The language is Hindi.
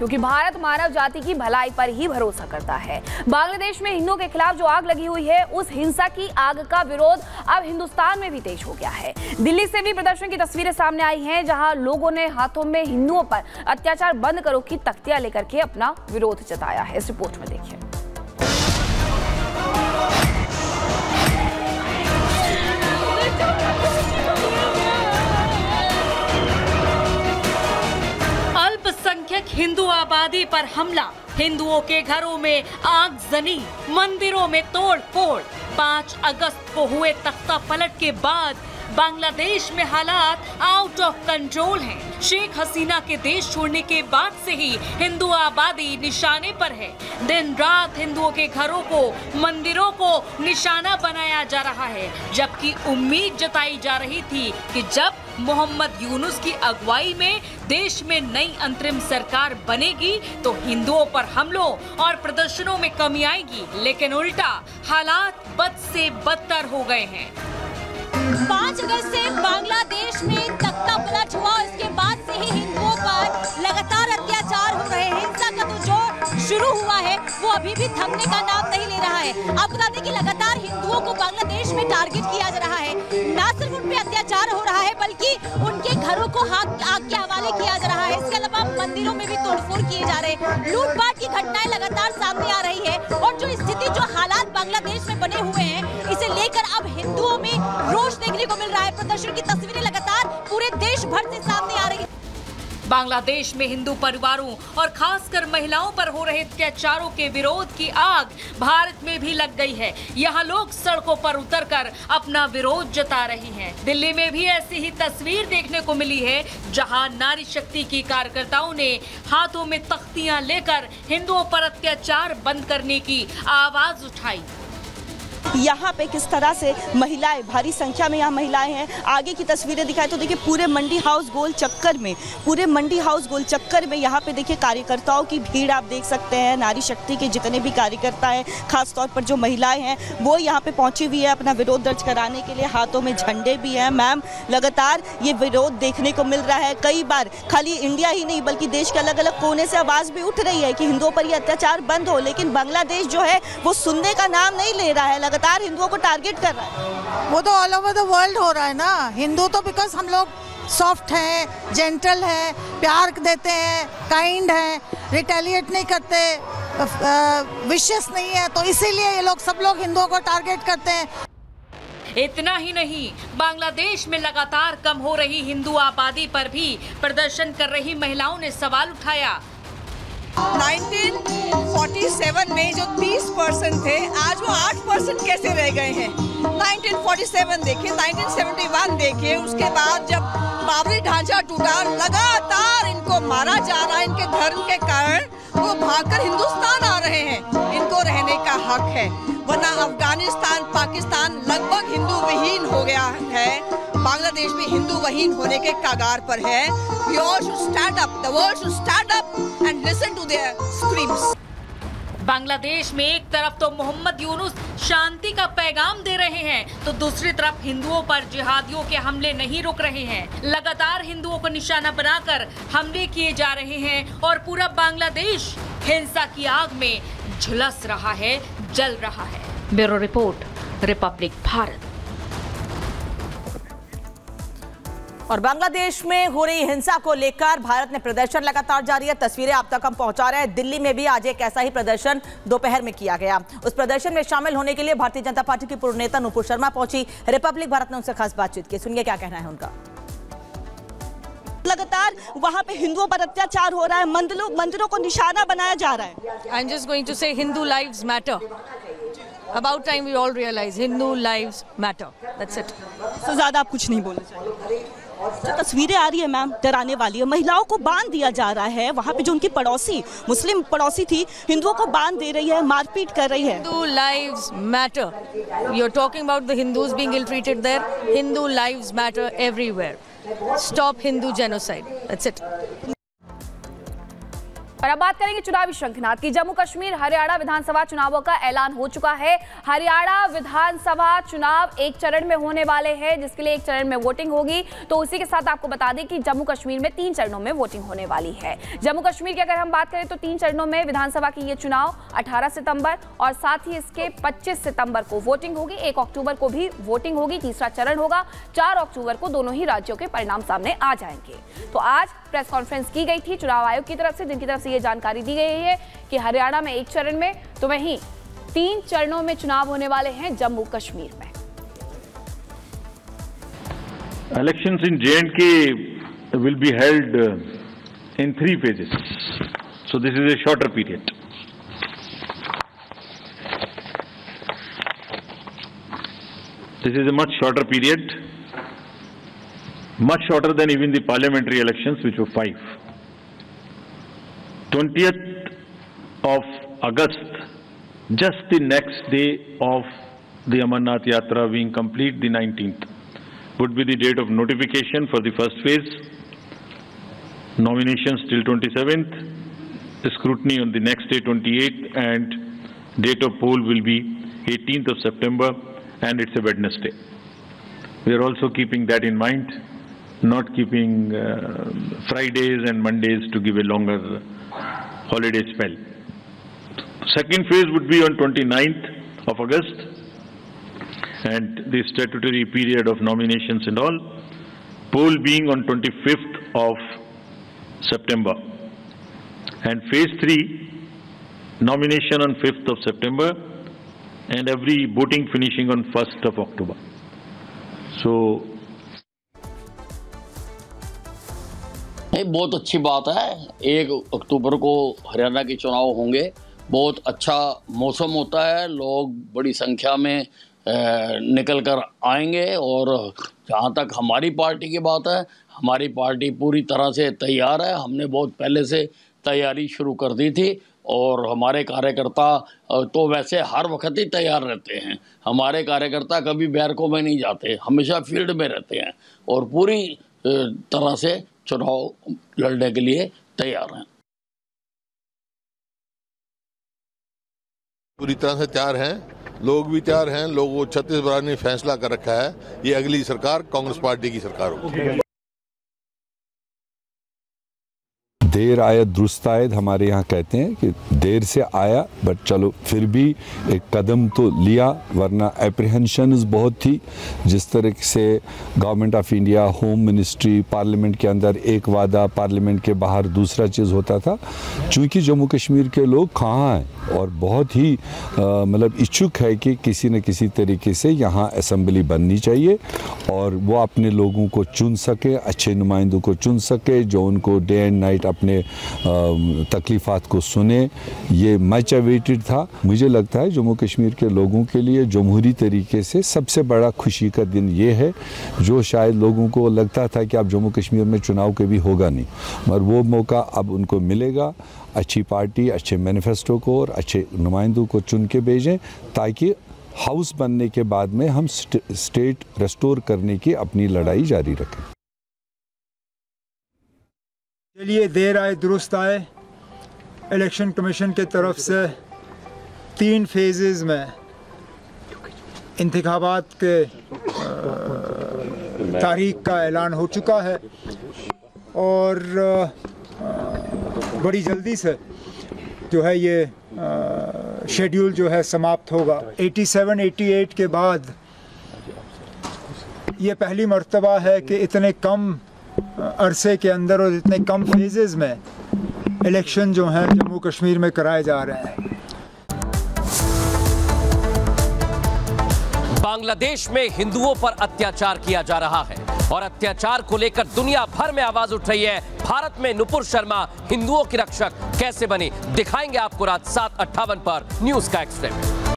क्योंकि भारत मानव जाति की भलाई पर ही भरोसा करता है। बांग्लादेश में हिंदुओं के खिलाफ जो आग लगी हुई है, उस हिंसा की आग का विरोध अब हिंदुस्तान में भी तेज हो गया है। दिल्ली से भी प्रदर्शन की तस्वीरें सामने आई हैं, जहाँ लोगों ने हाथों में हिंदुओं पर अत्याचार बंद करो की तख्तियाँ लेकर के अपना विरोध जताया है। इस रिपोर्ट में देखिए। अल्पसंख्यक हिंदू आबादी पर हमला। हिंदुओं के घरों में आगजनी मंदिरों में तोड़ फोड़ पाँच अगस्त को हुए तख्ता पलट के बाद बांग्लादेश में हालात आउट ऑफ़ कंट्रोल हैं। शेख हसीना के देश छोड़ने के बाद से ही हिंदू आबादी निशाने पर है। दिन रात हिंदुओं के घरों को, मंदिरों को निशाना बनाया जा रहा है, जबकि उम्मीद जताई जा रही थी कि जब मोहम्मद यूनुस की अगुवाई में देश में नई अंतरिम सरकार बनेगी तो हिंदुओं पर हमलों और प्रदर्शनों में कमी आएगी। लेकिन उल्टा, हालात बद से बदतर हो गए हैं। पाँच अगस्त से बांग्लादेश में तख्ता पलट हुआ इसके बाद से ही हिंदुओं पर लगातार अत्याचार हो रहे हैं। हिंसा का तो जो शुरू हुआ है, वो अभी भी थमने का नाम नहीं ले रहा है। आप बता दें कि लगातार हिंदुओं को बांग्लादेश में टारगेट किया जा रहा है। न सिर्फ़ उन पे अत्याचार हो रहा है, बल्कि उनके घरों को आग के हवाले किया जा रहा है। इसके अलावा मंदिरों में भी तोड़फोड़ किए जा रहे हैं। लूटपाट की घटनाएँ लगातार सामने आ रही है और जो स्थिति, जो हालात बांग्लादेश में बने हुए प्रदर्शन की तस्वीरें लगातार पूरे देश भर से सामने आ रही बांग्लादेश में हिंदू परिवारों और खासकर महिलाओं पर हो रहे अत्याचारों के विरोध की आग भारत में भी लग गई है। यहाँ लोग सड़कों पर उतरकर अपना विरोध जता रहे हैं। दिल्ली में भी ऐसी ही तस्वीर देखने को मिली है, जहाँ नारी शक्ति की कार्यकर्ताओं ने हाथों में तख्तियाँ लेकर हिंदुओं पर अत्याचार बंद करने की आवाज़ उठाई। यहाँ पे किस तरह से महिलाएँ, भारी संख्या में यहाँ महिलाएँ हैं। आगे की तस्वीरें दिखाए तो देखिए पूरे मंडी हाउस गोल चक्कर में, पूरे मंडी हाउस गोल चक्कर में यहाँ पे देखिए कार्यकर्ताओं की भीड़ आप देख सकते हैं, नारी शक्ति के जितने भी कार्यकर्ता हैं, खासतौर पर जो महिलाएँ हैं, वो यहाँ पे पहुँची हुई है अपना विरोध दर्ज कराने के लिए, हाथों में झंडे भी हैं। मैम, लगातार ये विरोध देखने को मिल रहा है। कई बार खाली इंडिया ही नहीं, बल्कि देश के अलग अलग कोने से आवाज़ भी उठ रही है कि हिंदुओं पर ये अत्याचार बंद हो, लेकिन बांग्लादेश जो है, वो सुनने का नाम नहीं ले रहा है। लगातार हिंदुओं को टारगेट कर रहा है। वो तो ऑल ओवर द वर्ल्ड हो रहा है ना। हिंदू तो बिकॉज़ हम लोग सॉफ्ट हैं जेंटल हैं प्यार देते हैं काइंड हैं रिटेलिएट नहीं करते विशेष नहीं है तो इसीलिए ये लोग सब लोग हिंदुओं को टारगेट करते हैं। इतना ही नहीं बांग्लादेश में लगातार कम हो रही हिंदू आबादी पर भी प्रदर्शन कर रही महिलाओं ने सवाल उठाया। 1947 में जो 30 परसेंट थे, आज वो 8 परसेंट कैसे रह गए हैं? 1947 देखिए 1971 देखिए, उसके बाद जब बाबरी ढांचा टूटा, लगातार इनको मारा जा रहा है, इनके धर्म के कारण, वो भागकर हिंदुस्तान आ रहे हैं। इनको रहने का हक है। वरना अफ़गानिस्तान, पाकिस्तान लगभग हिंदू विहीन हो गया है। बांग्लादेश भी हिंदू वहीन होने के कागार पर है। We all should stand up. The world should stand up. Screams. Bangladesh में एक तरफ़ तो मोहम्मद यूनुस शांति का पैगाम दे रहे हैं तो दूसरी तरफ़ हिंदुओं पर जिहादियों के हमले नहीं रुक रहे हैं। लगातार हिंदुओं को निशाना बनाकर हमले किए जा रहे हैं और पूरा बांग्लादेश हिंसा की आग में झुलस रहा है, जल रहा है। Bureau report, Republic Bharat. और बांग्लादेश में हो रही हिंसा को लेकर भारत ने प्रदर्शन लगातार जारी है। तस्वीरें आप तक हम पहुँचा रहे हैं। दिल्ली में भी आज एक ऐसा ही प्रदर्शन दोपहर में किया गया। उस प्रदर्शन में शामिल होने के लिए भारतीय जनता पार्टी की पूर्व नेता नुपुर शर्मा पहुँची। रिपब्लिक भारत ने उनसे खास बातचीत की। सुनिए क्या कहना है उनका। लगातार वहाँ पे हिंदुओं पर अत्याचार हो रहा है। मंदिरों मंदिरों को निशाना बनाया जा रहा है। I'm just going to say Hindu lives matter. About time we all realize Hindu lives matter. That's it. तो ज़्यादा आप कुछ नहीं बोलना चाहिए। जो तस्वीरें आ रही है, मैम, डराने वाली है। महिलाओं को बाँध दिया जा रहा है। वहाँ पे जो उनकी पड़ोसी, मुस्लिम पड़ोसी थी, हिंदुओं को बाँध दे रही है, मारपीट कर रही है। Hindu live matter you are talking about the Hindus being treated there Hindu live matter everywhere stop Hindu genocide that's it और अब बात करेंगे चुनावी शंखनाद की। जम्मू कश्मीर हरियाणा विधानसभा चुनावों का ऐलान हो चुका है। हरियाणा विधानसभा चुनाव एक चरण में होने वाले हैं, जिसके लिए एक चरण में वोटिंग होगी। तो उसी के साथ आपको बता दें कि जम्मू कश्मीर में तीन चरणों में वोटिंग होने वाली है। जम्मू कश्मीर की अगर हम बात करें तो तीन चरणों में विधानसभा की ये चुनाव 18 सितंबर और साथ ही इसके 25 सितंबर को वोटिंग होगी। एक अक्टूबर को भी वोटिंग होगी, तीसरा चरण होगा। चार अक्टूबर को दोनों ही राज्यों के परिणाम सामने आ जाएँगे। तो आज प्रेस कॉन्फ्रेंस की गई थी, चुनाव आयोग की तरफ़ से जिनकी तरफ़ से से ये जानकारी दी गई है कि हरियाणा में एक चरण में तो वहीं तीन चरणों में चुनाव होने वाले हैं जम्मू कश्मीर में। Election in J and K will be held in three phases so this is a shorter period this is a much shorter period much shorter than even the parliamentary elections, which were five. 20th of August, just the next day of the Amarnath Yatra being complete, the 19th, would be the date of notification for the first phase, nominations till 27th, scrutiny on the next day 28th, and date of poll will be 18th of September, and it's a Wednesday. We are also keeping that in mind, not keeping uh, Fridays and Mondays to give a longer holiday spell. Second phase would be on 29th of August, and the statutory period of nominations and all, poll being on 25th of September. And phase 3, nomination on 5th of September, and every voting finishing on 1st of October. So नहीं, बहुत अच्छी बात है। एक अक्टूबर को हरियाणा के चुनाव होंगे। बहुत अच्छा मौसम होता है। लोग बड़ी संख्या में निकल कर आएँगे और जहाँ तक हमारी पार्टी की बात है, हमारी पार्टी पूरी तरह से तैयार है। हमने बहुत पहले से तैयारी शुरू कर दी थी और हमारे कार्यकर्ता तो वैसे हर वक्त ही तैयार रहते हैं। हमारे कार्यकर्ता कभी बैरकों में नहीं जाते, हमेशा फ़ील्ड में रहते हैं और पूरी तरह से चुनाव लड़ने के लिए तैयार हैं। पूरी तरह से तैयार हैं। लोग भी तैयार हैं। लोग छत्तीसगढ़ ने फैसला कर रखा है। ये अगली सरकार कांग्रेस पार्टी की सरकार होगी। देर आयत दुरुस्त आयत हमारे यहाँ कहते हैं कि देर से आया बट चलो, फिर भी एक कदम तो लिया, वरना एप्रीहेंशन बहुत थी। जिस तरह से government of India home ministry parliament के अंदर एक वादा पार्लियामेंट के बाहर दूसरा चीज़ होता था। चूँकि जम्मू कश्मीर के लोग कहाँ हैं, और बहुत ही मतलब इच्छुक है कि किसी न किसी तरीके से यहाँ असम्बली बननी चाहिए, और वो अपने लोगों को चुन सके, अच्छे नुमाइंदों को चुन सके, जो उनको डे एंड नाइट अपने तकलीफ़ात को सुने, ये मच अवेटेड था। मुझे लगता है जम्मू कश्मीर के लोगों के लिए जमहूरी तरीके से सबसे बड़ा खुशी का दिन ये है, जो शायद लोगों को लगता था कि अब जम्मू कश्मीर में चुनाव कभी होगा नहीं। मगर वो मौका अब उनको मिलेगा। अच्छी पार्टी, अच्छे मैनिफेस्टो को और अच्छे नुमाइंदों को चुन के भेजें, ताकि हाउस बनने के बाद में हम स्टेट रेस्टोर करने की अपनी लड़ाई जारी रखें। चलिए, देर आए, दुरुस्त आए। इलेक्शन कमीशन के तरफ़ से तीन फेजेस में इंतबात के तारीख का ऐलान हो चुका है और बड़ी जल्दी से जो है ये शेड्यूल जो है समाप्त होगा। 87 88 के बाद ये पहली मर्तबा है कि इतने कम अरसे के अंदर और इतने कम फेजेस में इलेक्शन जो हैं जम्मू कश्मीर में कराए जा रहे हैं। बांग्लादेश में हिंदुओं पर अत्याचार किया जा रहा है और अत्याचार को लेकर दुनिया भर में आवाज़ उठ रही है। भारत में नुपुर शर्मा, हिंदुओं की रक्षक, कैसे बनी? दिखाएँगे आपको रात सात अट्ठावन पर न्यूज़ का एक्सप्रेस